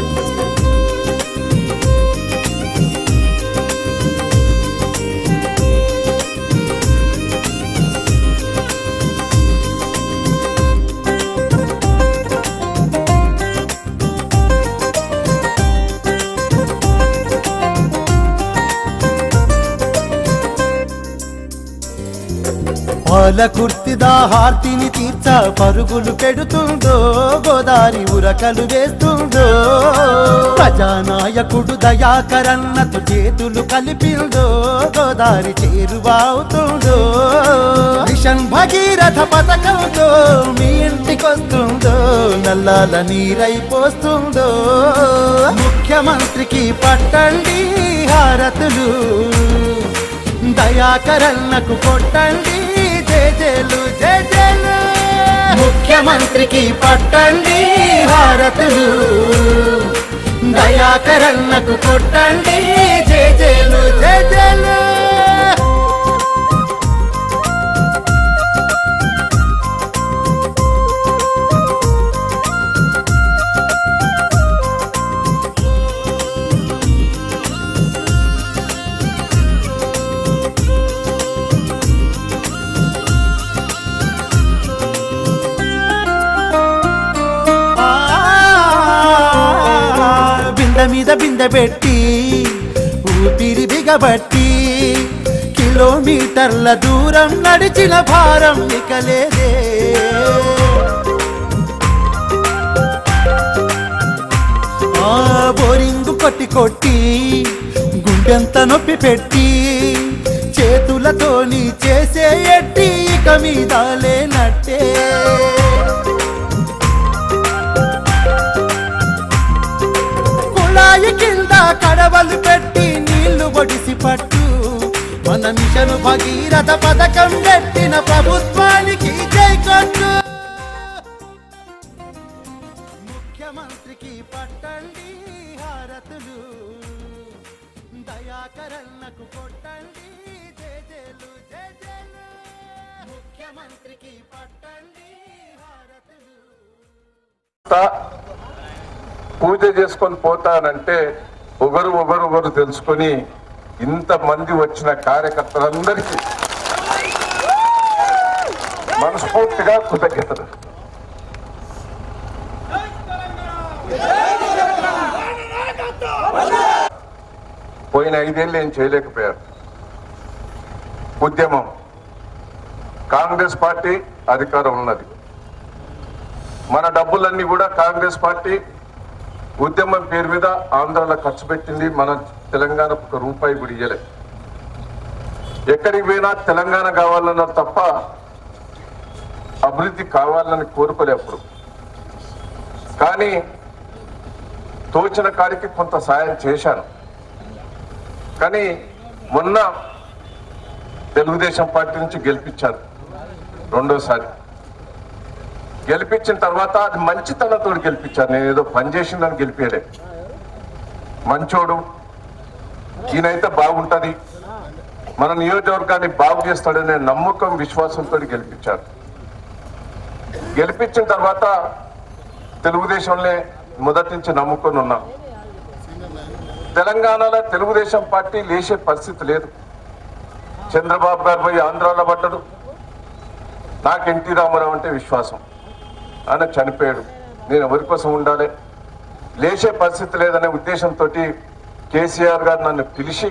Thank you. Palakurthi హార్తిని తీర్చ పరుగులు పెడుతుందో గోదారి ఉరకలు వేస్తుందో. ప్రజానాయకుడు దయాకరన్నతు చేతులు కలిపిందో గోదారి చేరువవుతుందో మిషన్ భగీరథ పథకంతో మీ ఇంటికొస్తుందో నల్లాల నీరైపోస్తుందో ముఖ్యమంత్రికి పట్టండి హారతులు దయాకరన్నకు కొట్టండి. జేజేలు జేజేలు. ముఖ్యమంత్రికి పట్టండి హారతులు. దయాకరన్నకు కొట్టండి జేజేలు జేజేలు. బిందె మీద బిందె పెట్టి ఊపిరి బిగబట్టి కిలోమీటర్ల దూరం నడిచిన భారం నికలేదే ఆ బోరింగు కొట్టి కొట్టి గుండెంత నొప్పి పెట్టి చేతులతోని చేసే ఎట్టి ఇక మీద లేనట్టే. రాయి కింద కడవలు పెట్టి నీళ్ళు ఒడిసి పట్టు. మన మిషను భగీరథ పథకం పెట్టిన ప్రభుత్వానికి జై కొట్టు. ముఖ్యమంత్రికి పట్టండి హారతులు. దయాకరణకు కొట్టండి జేజేలు జేజేలు ముఖ్యమంత్రికి పట్టండి హారతులు. పూజ చేసుకొని పోతానంటే ఒకరు ఒకరు ఒకరు తెలుసుకొని ఇంతమంది వచ్చిన కార్యకర్తలందరికీ మనస్ఫూర్తిగా కృతజ్ఞతలు. పోయిన ఐదేళ్ళు ఏం చేయలేకపోయారు. ఉద్యమం. కాంగ్రెస్ పార్టీ అధికారం ఉన్నది. మన డబ్బులన్నీ కూడా కాంగ్రెస్ పార్టీ ఉద్యమం పేరు మీద ఆంధ్రాలో ఖర్చు పెట్టింది మన తెలంగాణ ఒక రూపాయి కూడా ఇయ్యలే. ఎక్కడికి పోయినా తెలంగాణ కావాలన్నారు తప్ప అభివృద్ధి కావాలని కోరుకోలే అప్పుడు. కానీ తోచిన కాడికి కొంత సాయం చేశాను. కానీ మొన్న తెలుగుదేశం పార్టీ నుంచి గెలిపించారు రెండోసారి. గెలిపించిన తర్వాత అది మంచితనంతో గెలిపించారు. నేను ఏదో పని చేసిందని గెలిపేయలే. మంచోడు ఈయనైతే బాగుంటుంది. మన నియోజకవర్గాన్ని బాగు చేస్తాడనే నమ్మకం విశ్వాసంతో గెలిపించారు. గెలిపించిన తర్వాత తెలుగుదేశంలో మొదటి నుంచి నమ్ముకొని ఉన్నాం తెలంగాణలో తెలుగుదేశం పార్టీ లేచే పరిస్థితి లేదు. చంద్రబాబు గారు పోయి ఆంధ్రాలో పడ్డడు. నాకు ఎన్టీ రామారావు అంటే విశ్వాసం. ఆయన చనిపోయాడు. నేను ఎవరి కోసం ఉండాలి? లేచే పరిస్థితి లేదనే ఉద్దేశంతో కేసీఆర్ గారు నన్ను పిలిచి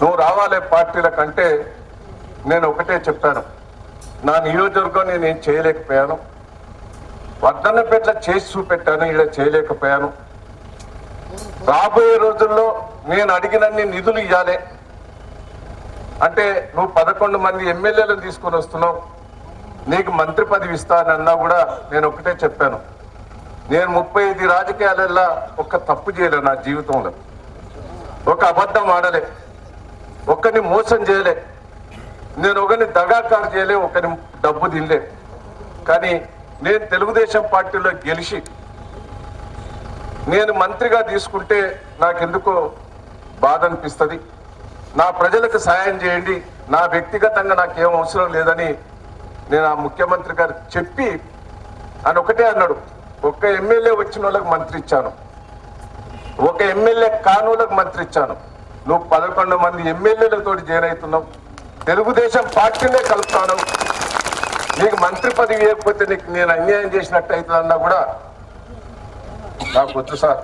నువ్వు రావాలే పార్టీల కంటే నేను ఒకటే చెప్పాను. నా నియోజకవర్గం నేను ఏం చేయలేకపోయాను. వర్ధన్నపేట చేసి చూపెట్టాను ఇక్కడ చేయలేకపోయాను. రాబోయే రోజుల్లో నేను అడిగినన్ని నిధులు ఇవ్వాలి అంటే నువ్వు పదకొండు మంది ఎమ్మెల్యేలను తీసుకొని వస్తున్నావు. నీకు మంత్రి పదవి ఇస్తానన్నా కూడా నేను ఒకటే చెప్పాను. నేను ముప్పై ఐదు రాజకీయాలల్లా ఒక్క తప్పు చేయలే నా జీవితంలో. ఒక అబద్ధం ఆడలే. ఒక్కరిని మోసం చేయలే. నేను ఒకరిని దగాకారు చేయలే ఒకరిని డబ్బు తినలే. కానీ నేను తెలుగుదేశం పార్టీలో గెలిచి నేను మంత్రిగా తీసుకుంటే నాకెందుకో బాధ అనిపిస్తుంది. నా ప్రజలకు సాయం చేయండి. నా వ్యక్తిగతంగా నాకేం అవసరం లేదని నేను ఆ ముఖ్యమంత్రి గారు చెప్పి అని ఒకటే అన్నాడు. ఒక ఎమ్మెల్యే వచ్చిన వాళ్ళకి మంత్రి ఇచ్చాను. ఒక ఎమ్మెల్యే కానూలకు మంత్రి ఇచ్చాను. నువ్వు పదకొండు మంది ఎమ్మెల్యేలతో జాయిన్ అవుతున్నావు. తెలుగుదేశం పార్టీనే కలుపుతాను. నీకు మంత్రి పదవి ఇవ్వకపోతే నీకు నేను అన్యాయం చేసినట్టు అవుతుందన్నా కూడా నాకు వద్దు సార్.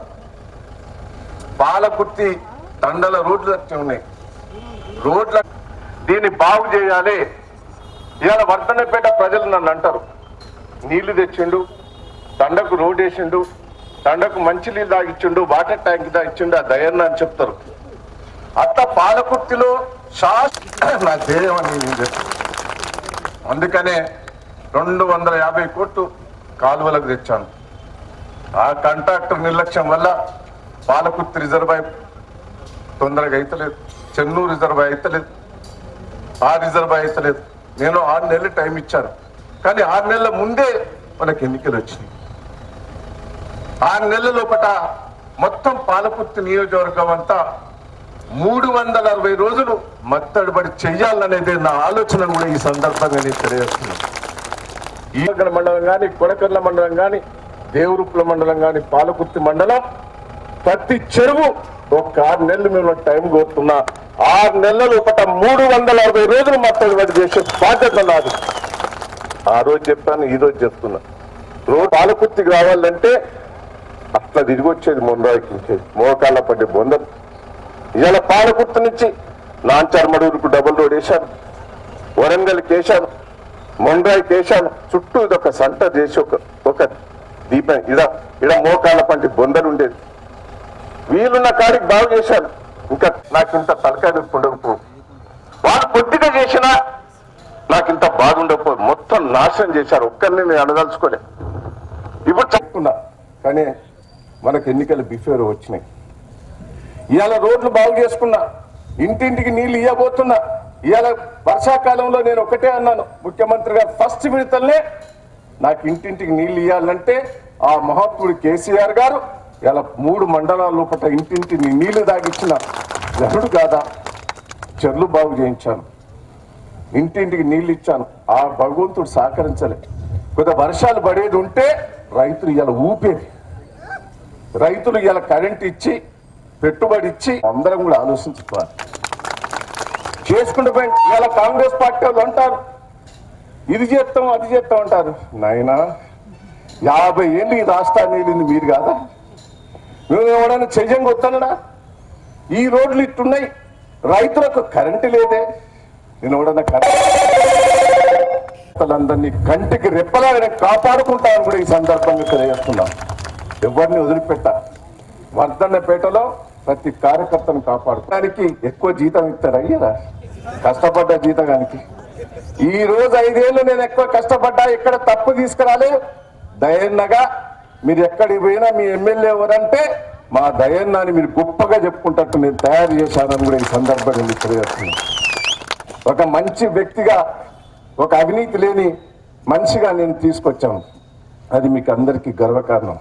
పాలకుర్తి తండల రోడ్లు వచ్చి ఉన్నాయి. రోడ్ల దీన్ని బాగు చేయాలి. ఇవాళ వర్ధనపేట ప్రజలు నన్ను అంటారు. నీళ్ళు తెచ్చిండు దండకు రోడ్ వేసిండు దండకు మంచి నీళ్ళు తాగిచ్చిండు వాటర్ ట్యాంక్ తాగిచ్చిండు ఆ దయన్న అని చెప్తారు. అత్త పాలకుర్తిలో శాస్ నా ధ్యేయం అని నేను చెప్తాను అందుకనే రెండు వందల యాభై కోట్లు కాలువలకు తెచ్చాను. ఆ కాంట్రాక్టర్ నిర్లక్ష్యం వల్ల పాలకుర్తి రిజర్వాయర్ తొందరగా అయితలేదు. చెన్నూరు రిజర్వాయర్ అయితలేదు. ఆ రిజర్వాయర్ అయితలేదు. నేను ఆరు నెలలు టైం ఇచ్చాను. కానీ ఆరు నెలల ముందే మనకి ఎన్నికలు వచ్చినాయి. ఆరు నెలల లోపల మొత్తం పాలపుర్తి నియోజకవర్గం అంతా మూడు వందల అరవై రోజులు మత్తడిబడి చెయ్యాలనేది నా ఆలోచన కూడా ఈ సందర్భంగా నేను తెలియజేస్తున్నాను. ఈ మండలం కానీ కొడకర్ల మండలం కానీ దేవురుప్ల మండలం కానీ పాలకుర్తి మండలం ప్రతి చెరువు ఒక ఆరు నెలలు మేము టైం కోరుతున్నా. ఆరు నెలలు లోపల మూడు వందల అరవై రోజులు మత్తడిబడి చేసే బాధ్యత నాది. ఆ రోజు చెప్పాను ఈ రోజు చెప్తున్నా. రోజు పాలకుర్తికి రావాలంటే అట్లా తిరిగి వచ్చేది మొండాయికి మోకాళ్ళ పడ్డే బొందం ఇవాళ పాలకుర్తి నుంచి నాంచర్మడూరుకు డబుల్ రోడ్ వేశాను. వరంగల్కి వేశాను మొండ్రాయికి వేశాను చుట్టూ ఇది ఒక సంట చేసి ఒక ఒక దీపం. ఇడ ఇడ మోకాళ్ళ పంటి బొందలు ఉండేది. వీలున్న కాడికి బాగు చేశాను. ఇంకా నాకు ఇంత తలకాయ నొప్పి ఉండకపో. వాడు కొద్దిగా చేసినా నాకు ఇంత బాధ ఉండకపో. మొత్తం నాశనం చేశారు. ఒక్కరిని నేను అనదలుచుకోలే. ఇప్పుడు చెప్తున్నా. కానీ మనకు ఎన్నికలు బిఫోర్ వచ్చినాయి. ఇవాళ రోడ్లు బాగు చేసుకున్నా. ఇంటింటికి నీళ్ళు ఇవ్వబోతున్నా ఇవాళ వర్షాకాలంలో నేను ఒకటే అన్నాను. ముఖ్యమంత్రి గారు ఫస్ట్ విడతలనే నాకు ఇంటింటికి నీళ్ళు ఇవ్వాలంటే ఆ మహాత్ముడు కేసీఆర్ గారు ఇలా మూడు మండలాల లోపల ఇంటింటిని నీళ్ళు తాగిచ్చిన జనుడు కాదా? చెర్లు బాగు చేయించాను. ఇంటింటికి నీళ్ళు ఇచ్చాను. ఆ భగవంతుడు సహకరించలే. కొద్దిగా వర్షాలు పడేది ఉంటే రైతులు ఇలా ఊపేది. రైతులు ఇలా కరెంట్ ఇచ్చి పెట్టుబడి ఇచ్చి అందరం కూడా ఆలోచించుకోవాలి. చేసుకుంటూ పోయి ఇలా కాంగ్రెస్ పార్టీ వాళ్ళు అంటారు. ఇది చేస్తాం అది చేస్తాం అంటారు. నాయనా యాభై ఏళ్ళు ఈ రాష్ట్రాన్ని వెళ్ళింది మీరు కాదా? మేము ఎవడన్నా చెయ్యం కొత్తనడా? ఈ రోడ్లు ఇట్టున్నాయి. రైతులకు కరెంటు లేదే. నేను ఎవడన్నా కరెంటులందరినీ కంటికి రెప్పలాగా కాపాడుకుంటాను కూడా ఈ సందర్భంగా తెలియజేస్తున్నాను ఎవరిని వదిలిపెట్ట. వర్ధన్నపేటలో ప్రతి కార్యకర్తను కాపాడుకోవడానికి ఎక్కువ జీతం ఇస్తారు. అయ్యారా. కష్టపడ్డ జీతగానికి. ఈ రోజు ఐదేళ్ళు నేను ఎక్కువ కష్టపడ్డా ఎక్కడ తప్పు తీసుకురాలే. దయన్నగా మీరు ఎక్కడికి పోయినా మీ ఎమ్మెల్యే ఎవరంటే మా దయన్నాని మీరు గొప్పగా చెప్పుకుంటట్టు నేను తయారు చేశానని కూడా ఈ సందర్భంగా మీకు తెలియజేస్తున్నాను. ఒక మంచి వ్యక్తిగా ఒక అవినీతి లేని మనిషిగా నేను తీసుకొచ్చాను. అది మీకు అందరికీ గర్వకారణం.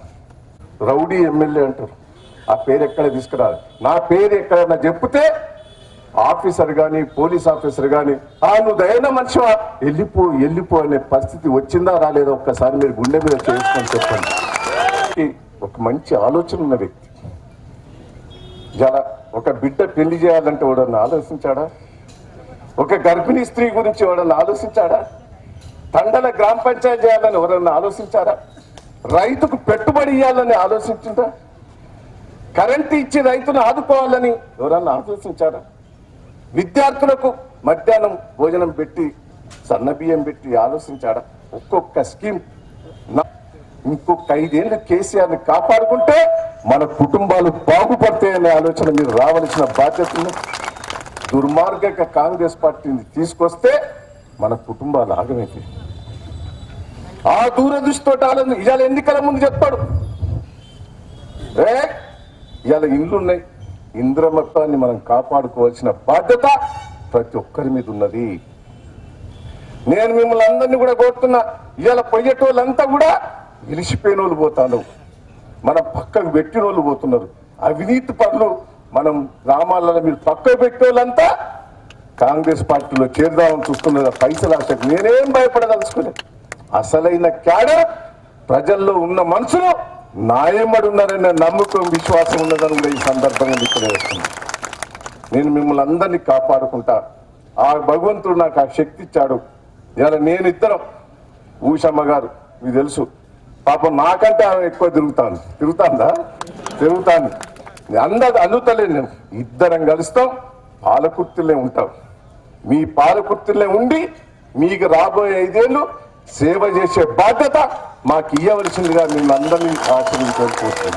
రౌడీ ఎమ్మెల్యే అంటారు. ఆ పేరు ఎక్కడ తీసుకురాలి నా పేరు ఎక్కడన్నా చెప్తే ఆఫీసర్ కానీ పోలీస్ ఆఫీసర్ కానీ ఆ నువ్వు దయన మనిషివా? వెళ్ళిపో వెళ్ళిపో అనే పరిస్థితి వచ్చిందా రాలేదా? ఒక్కసారి మీరు గుండె మీద చేసుకొని చెప్పండి. వ్యక్తి ఒక మంచి ఆలోచన ఉన్న వ్యక్తి. జల ఒక బిడ్డ పెళ్ళి చేయాలంటే ఎవడన్నా ఆలోచించాడా? ఒక గర్భిణీ స్త్రీ గురించి ఎవడన్నా ఆలోచించాడా? తండల గ్రామ పంచాయతీ చేయాలని ఎవరన్నా ఆలోచించారా? రైతుకు పెట్టుబడి ఇవ్వాలని ఆలోచించిందా? కరెంటు ఇచ్చి రైతును ఆదుకోవాలని ఎవరన్నా ఆలోచించారా? విద్యార్థులకు మధ్యాహ్నం భోజనం పెట్టి సన్న బియ్యం పెట్టి ఆలోచించాడా? ఒక్కొక్క స్కీమ్ నా- ఇంకొక ఐదేళ్ళు కేసీఆర్ని కాపాడుకుంటే మన కుటుంబాలు బాగుపడతాయనే ఆలోచన మీరు రావాల్సిన బాధ్యతను దుర్మార్గక కాంగ్రెస్ పార్టీని తీసుకొస్తే మన కుటుంబాలు ఆగమైతే ఆ దూరదృష్టితో ఆలోచన ఇవాళ ఎన్నికల ముందు చెప్పాడు. రే ఇవాళ ఇండ్లున్నాయి. ఇంద్రమత్వాన్ని మనం కాపాడుకోవాల్సిన బాధ్యత ప్రతి ఒక్కరి మీద ఉన్నది. నేను మిమ్మల్ని అందరినీ కూడా కోరుతున్నా. ఇవాళ పొయ్యేటోళ్ళంతా కూడా ఇలిసిపోయిన వాళ్ళు పోతాను మన పక్కకు పెట్టిన వాళ్ళు పోతున్నారు అవినీతి పనులు మనం గ్రామాలలో మీరు పక్కకు పెట్టే వాళ్ళంతా కాంగ్రెస్ పార్టీలో చేరుదామని చూస్తున్నారు. పైసలు ఆశకు నేనేం భయపడదలుచుకోలేదు. అసలైన క్యాడర్ ప్రజల్లో ఉన్న మనుషులు నాయమడి ఉన్నారనే నమ్మకం విశ్వాసం ఉన్నదని కూడా ఈ సందర్భంగా మీకు తెలియజేస్తున్నాను. నేను మిమ్మల్ని అందరినీ కాపాడుకుంటా. ఆ భగవంతుడు నాకు ఆ శక్తి ఇచ్చాడు. ఇలా నేను ఇద్దరం ఊషమ్మ గారు మీకు తెలుసు. పాపం నాకంటే ఆమె ఎక్కువ తిరుగుతాను తిరుగుతాందా? తిరుగుతాను అందరు అందుతలేదు నేను. ఇద్దరం కలుస్తాం పాలకుర్తిలే ఉంటాం. మీ పాలకుర్తిలే ఉండి మీకు రాబోయే ఐదేళ్ళు సేవ చేసే బాధ్యత మాకు ఇవ్వవలసిందిగా మిమ్మల్ని అందరినీ ఆశీర్వదించుకోవచ్చు